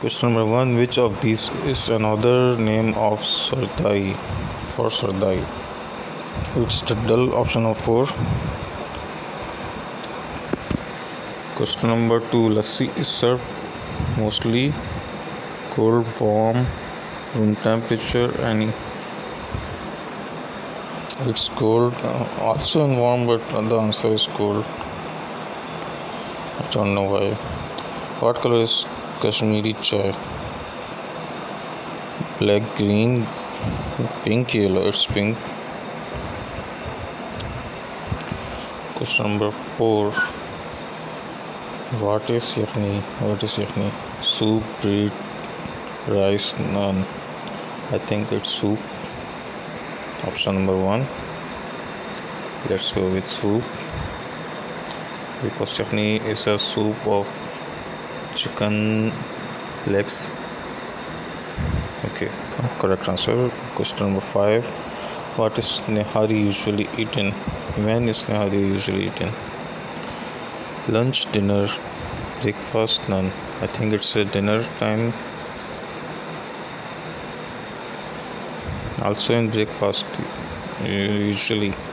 Question number one Which of these is another name of Sardai? For Sardai, it's dull option of four. Question number two Lassi is served mostly cold warm room temperature any? it's cold uh, also in warm but the answer is cold I don't know why what color is Kashmiri chai? Black, green, pink, yellow. It's pink. Question number 4. What is yakhni? What is yakhni? Soup, bread, rice, naan. I think it's soup. Option number 1. Let's go with soup, because yakhni is a soup of chicken legs okay correct answer question number five what is nehari usually eaten when is nehari usually eaten lunch dinner breakfast none i think it's a dinner time also in breakfast usually